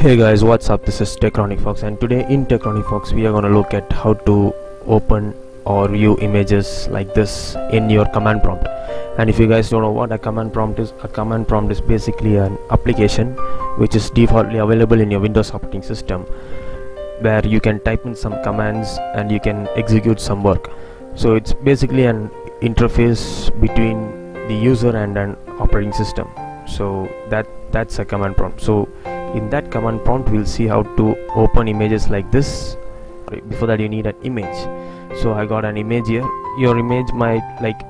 Hey guys, what's up? This is Techronic Fox, and today in Techronic Fox, we are going to look at how to open or view images like this in your command prompt. And if you guys don't know what a command prompt is, a command prompt is basically an application which is defaultly available in your Windows operating system where you can type in some commands and you can execute some work. So it's basically an interface between the user and an operating system. So that that's a command prompt. So in that command prompt we'll see how to open images like this. Before that you need an image. So i got an image here. Your image might like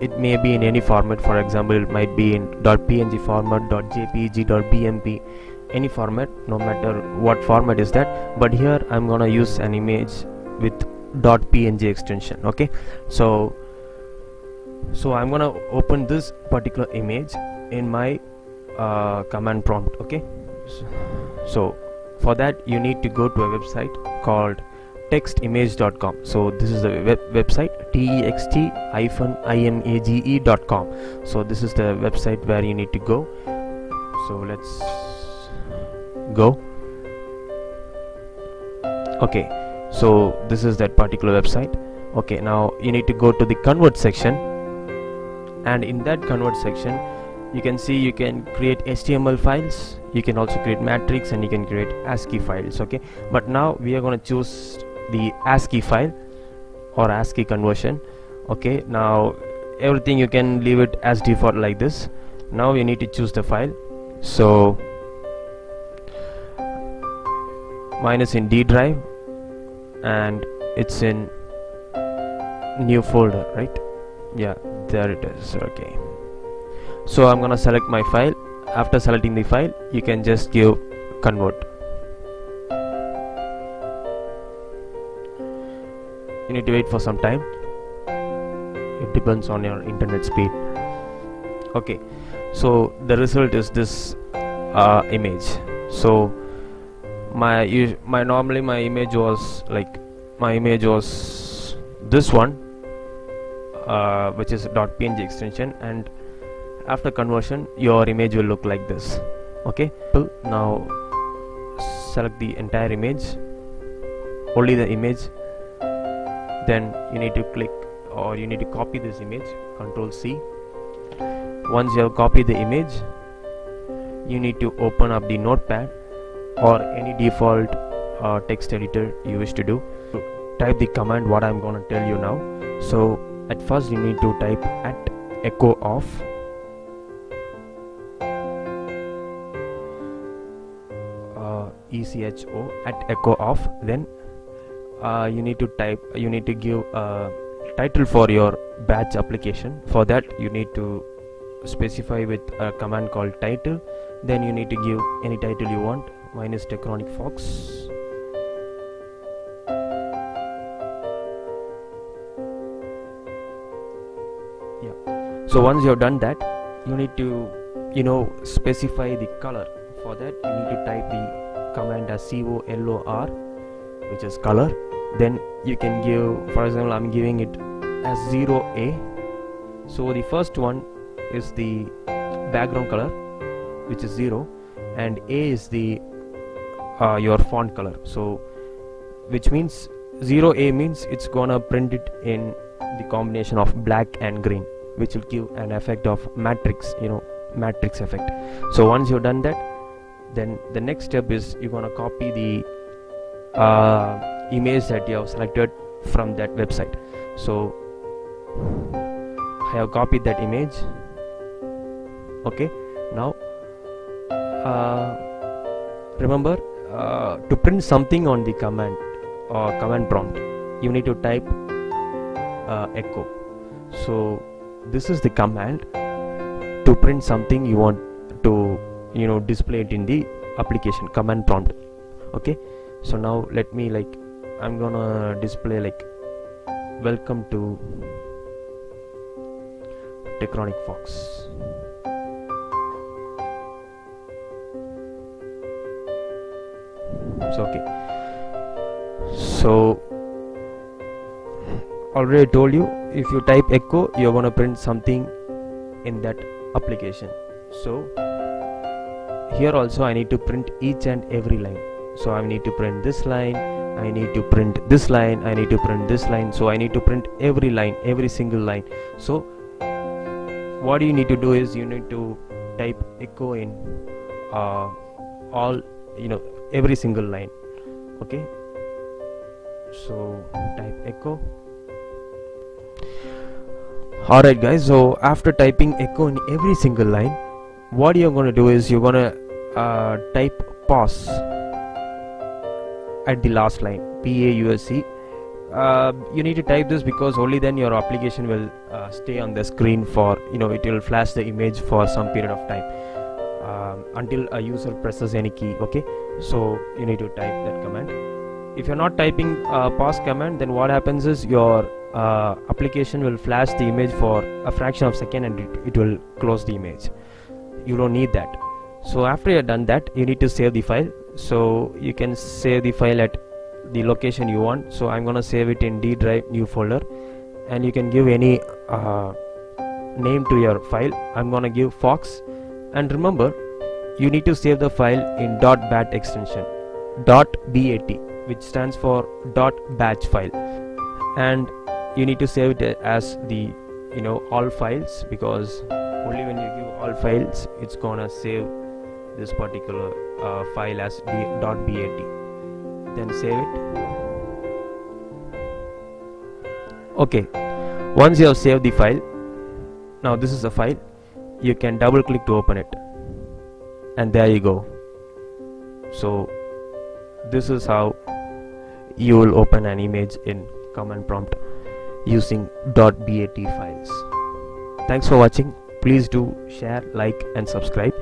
it may be in any format. For example it might be in .png format .jpg .bmp any format no matter what format is that. But here i'm gonna use an image with. dot .png extension okay? So so i'm gonna open this particular image in my uh, command prompt okay so for that you need to go to a website called text-image.com so this is the web website text-image.com so this is the website where you need to go. So let's go. Okay. So this is that particular website. Okay. Now you need to go to the convert section. And in that convert section you can see you can create HTML files. You can also create matrix and you can create ASCII files okay? But now we are going to choose the ASCII file or ASCII conversion okay? Now everything you can leave it as default like this. Now you need to choose the file. So mine is in D drive and it's in new folder right? Yeah there it is okay so I'm gonna select my file. After selecting the file you can just give convert. You need to wait for some time. It depends on your internet speed. Okay. So the result is this uh, image. So my my normally my image was like my image was this one uh, which is .png extension and after conversion your image will look like this. Okay? Now select the entire image. Only the image. Then you need to click or you need to copy this image. Control C. Once you have copied the image you need to open up the notepad or any default uh, text editor you wish to do. Type the command what I'm gonna tell you now. So at first you need to type at echo of echo at echo off then uh, you need to type you need to give a title for your batch application. For that you need to specify with a command called title. Then you need to give any title you want mine is Techronic Fox. Yeah. So once you have done that you need to you know specify the color. For that you need to type the command as color which is color. Then you can give for example I'm giving it as 0a so the first one is the background color which is 0 and a is the uh, your font color. So which means 0a means it's gonna print it in the combination of black and green which will give an effect of matrix you know matrix effect. So once you've done that then the next step is you're gonna copy the uh, image that you have selected from that website. So I have copied that image. Okay now uh, remember uh, to print something on the command or command prompt you need to type uh, echo. So this is the command to print something you want to you know display it in the application command prompt. Okay? So now let me like I'm gonna display like welcome to Techronic Fox. So okay. So already told you if you type echo you're gonna print something in that application. So here also I need to print each and every line. So I need to print this line I need to print this line I need to print this line. So I need to print every line every single line. So what you need to do is you need to type echo in uh, all you know every single line. Okay? So type echo. Alright guys. So after typing echo in every single line what you're going to do is you're going to uh, type pause at the last line PAUSE uh, you need to type this because only then your application will uh, stay on the screen for you know it will flash the image for some period of time. Um, until a user presses any key okay? So you need to type that command. If you're not typing uh, pause command then what happens is your uh, application will flash the image for a fraction of a second and it, it will close the image. You don't need that so after you're done that you need to save the file. So you can save the file at the location you want. So I'm gonna save it in D drive new folder. And you can give any uh, name to your file. I'm gonna give fox. And remember you need to save the file in .bat extension .bat which stands for .batch file. And you need to save it as the you know all files because only when you give all files it's gonna save this particular uh, file as .bat then save it. Okay. Once you have saved the file now this is a file. You can double click to open it. And there you go. So this is how you will open an image in command prompt using .bat files. Thanks for watching. Please do share like and subscribe